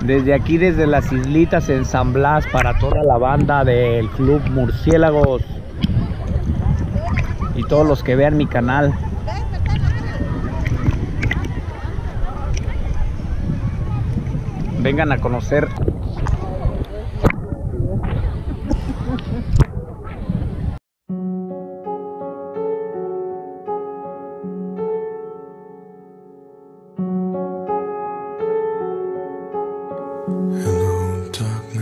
Desde aquí, desde las islitas en San Blas, para toda la banda del Club Murciélagos y todos los que vean mi canal. Vengan a conocer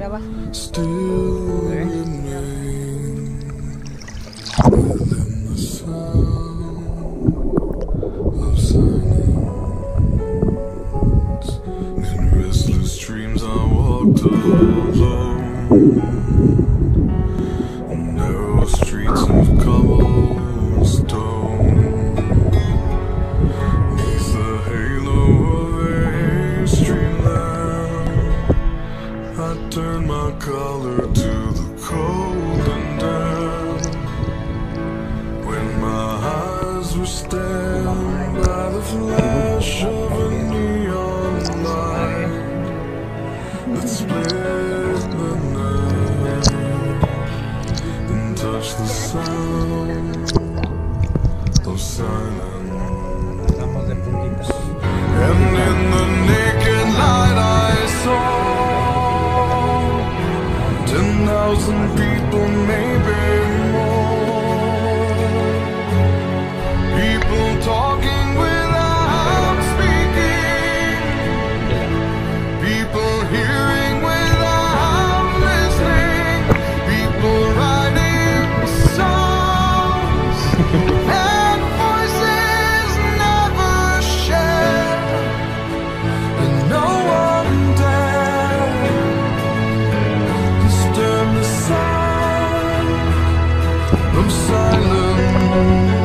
In restless dreams, I walked alone. turn my collar to the cold and damp. When my eyes were stabbed by the flash of a neon light That split the night and touched the sound of silence. thousand people, maybe. of silence